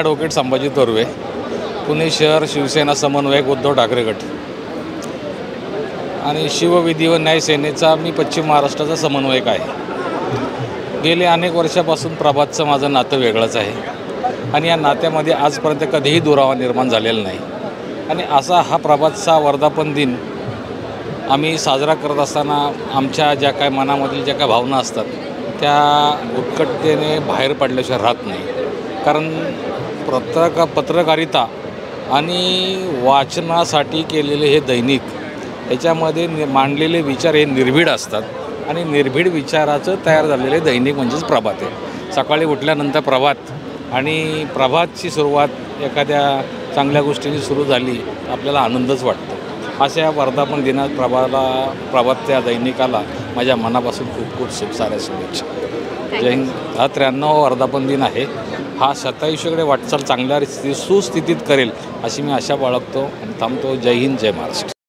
Advocate Sambhaji Torve Pune शहर शिवसेना समन्वयक उद्धव ठाकरे गट. आणि शिवविधी व न्याय सेनेचा मी पश्चिम महाराष्ट्राचा समन्वयक आहे. गेले अनेक वर्षापासून प्रभातचं माझं नातं वेगळंच आहे. आणि या नात्यामध्ये आजपर्यंत कधीही दुरावा निर्माण झालेला नाही. आणि असा हा प्रभातचा वर्धापन दिन आम्ही साजरा करत असताना आमच्या ज्या काय मनामधील ज्या काय भावना असतात त्या उत्कटतेने बाहेर पडल्याशिवाय राहत नाही. कारण पत्रका पत्रकारिता आणि वाचनासाठी केलेले हे दैनिक याच्यामध्ये नि मांडलेले विचार हे निर्भीड असतात. आणि निर्भीड विचाराचं तयार झालेले दैनिक म्हणजेच प्रभात आहे. सकाळी उठल्यानंतर प्रभात आणि प्रभातची सुरुवात एखाद्या चांगल्या गोष्टींची सुरू झाली आपल्याला आनंदच वाटतो. अशा या वर्धापन दिनात प्रभाला प्रभात त्या दैनिकाला माझ्या मनापासून खूप खूप खूप साऱ्या शुभेच्छा. जय हिंद. हा त्र्याण्णव वर्धापन दिन आहे. हा शतायुष्याकडे वाटचाल चांगल्या स्थिती सुस्थितीत करेल अशी मी आशा बाळगतो आणि थांबतो. जय हिंद जय महाराष्ट्र.